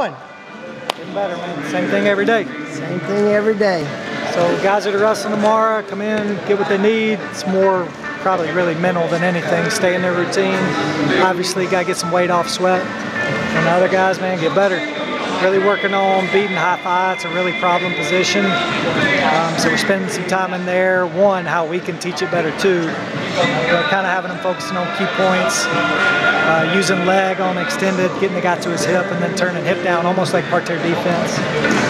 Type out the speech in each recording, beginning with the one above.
doing? Getting better, man. Same thing every day. Same thing every day. So guys that are wrestling tomorrow, come in, get what they need. It's more probably really mental than anything. Stay in their routine. Obviously, got to get some weight off sweat. And other guys, man, get better really working on beating high thigh. It's a really problem position. Um, so we're spending some time in there. One, how we can teach it better too. But kind of having them focusing on key points, uh, using leg on extended, getting the guy to his hip, and then turning hip down, almost like parterre defense.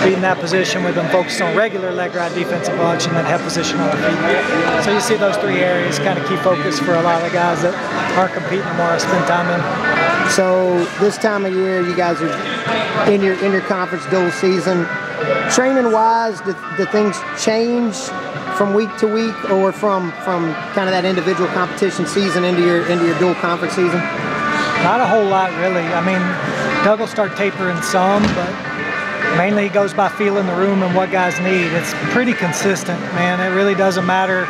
Beating that position with them focused on regular leg ride defense a bunch, and then head position on the feet. So you see those three areas kind of key focus for a lot of the guys that are competing tomorrow, spend time in. So this time of year, you guys are in your in your conference dual season. Training wise, do, do things change from week to week, or from from kind of that individual competition season into your into your dual conference season? Not a whole lot, really. I mean, Doug will start tapering some, but mainly it goes by feeling the room and what guys need. It's pretty consistent, man. It really doesn't matter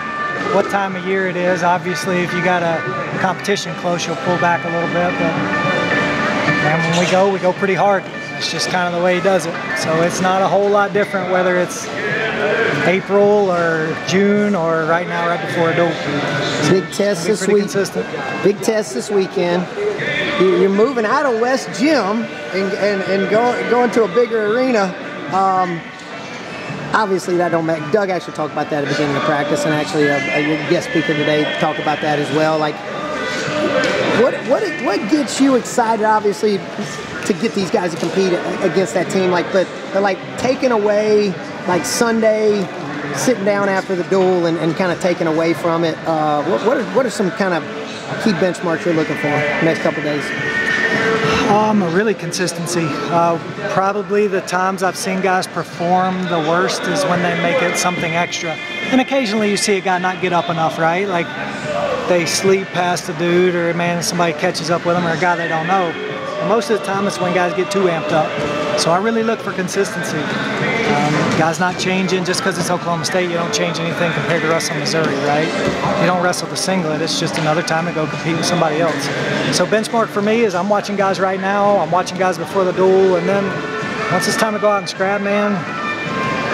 what time of year it is. Obviously, if you got a competition close, you'll pull back a little bit, but and when we go, we go pretty hard. It's just kind of the way he does it. So it's not a whole lot different whether it's April or June or right now, right before a dope. Big test this week. Consistent. Big test this weekend. You're moving out of West Gym and, and, and going going to a bigger arena. Um, obviously, that don't make. Doug actually talked about that at the beginning of practice, and actually, a, a guest speaker today talked about that as well. Like, what what what gets you excited? Obviously, to get these guys to compete against that team. Like, but, but like taking away like Sunday, sitting down after the duel and, and kind of taking away from it. Uh, what, what, are, what are some kind of key benchmarks you're looking for next couple days? Um, really consistency. Uh, probably the times I've seen guys perform the worst is when they make it something extra. And occasionally you see a guy not get up enough, right? Like they sleep past a dude or a man, somebody catches up with them or a guy they don't know. And most of the time it's when guys get too amped up. So I really look for consistency. Guys not changing just because it's Oklahoma State. You don't change anything compared to wrestling Missouri, right? You don't wrestle the singlet. It's just another time to go compete with somebody else. So benchmark for me is I'm watching guys right now. I'm watching guys before the duel, and then once it's time to go out and scrap, man,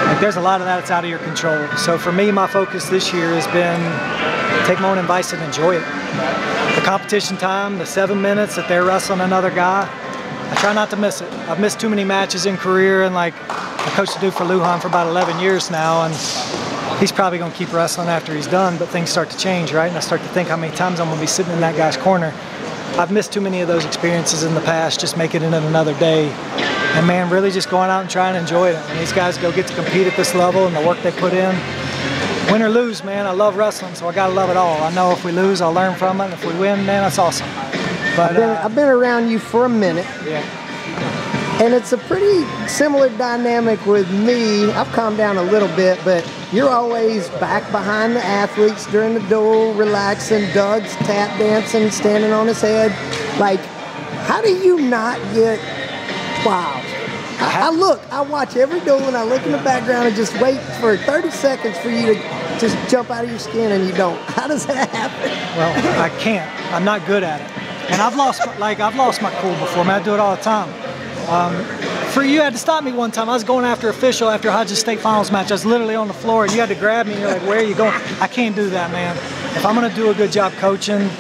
like there's a lot of that that's out of your control. So for me, my focus this year has been take my own advice and enjoy it the competition time, the seven minutes that they're wrestling another guy, I try not to miss it. I've missed too many matches in career, and like I coached a dude for Lujan for about 11 years now, and he's probably going to keep wrestling after he's done. But things start to change, right? And I start to think how many times I'm going to be sitting in that guy's corner. I've missed too many of those experiences in the past, just making it another day. And man, really just going out and trying to enjoy it. And these guys go get to compete at this level and the work they put in win or lose, man, I love wrestling, so I gotta love it all. I know if we lose, I'll learn from it. And If we win, man, that's awesome. But I've been, uh, I've been around you for a minute. Yeah. And it's a pretty similar dynamic with me. I've calmed down a little bit, but you're always back behind the athletes during the duel, relaxing. Doug's tap dancing, standing on his head. Like, how do you not get wow? I, I, look, I watch every duel and I look in the background and just wait for 30 seconds for you to just jump out of your skin and you don't. How does that happen? Well, I can't. I'm not good at it. And I've lost, like, I've lost my cool before, man. I do it all the time. Um, for you, had to stop me one time. I was going after official after Hodges State Finals match. I was literally on the floor, and you had to grab me. And you're like, "Where are you going?" I can't do that, man. If I'm gonna do a good job coaching,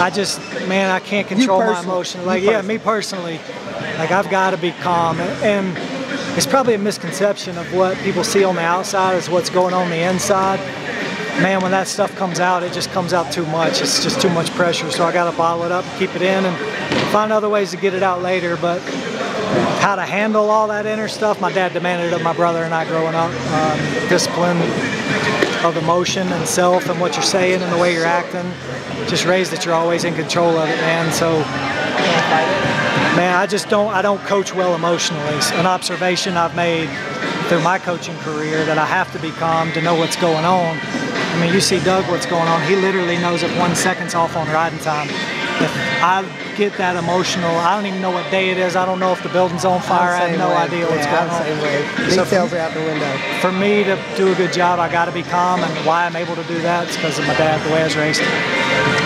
I just, man, I can't control my emotions. Like, yeah, me personally, like I've got to be calm, and it's probably a misconception of what people see on the outside is what's going on the inside. Man, when that stuff comes out, it just comes out too much. It's just too much pressure. So I got to bottle it up, keep it in, and find other ways to get it out later. But how to handle all that inner stuff, my dad demanded of my brother and I growing up. Um, discipline of emotion and self and what you're saying and the way you're acting. Just raised that you're always in control of it, man. So Man, I just don't I don't coach well emotionally. It's an observation I've made through my coaching career that I have to be calm to know what's going on. I mean, you see Doug what's going on. He literally knows if one second's off on riding time. If I get that emotional, I don't even know what day it is. I don't know if the building's on fire. I have no way. idea what's yeah, going on. Same way. So Details for, are out the window. For me to do a good job, I got to be calm, and why I'm able to do that is because of my dad, the way I was raised.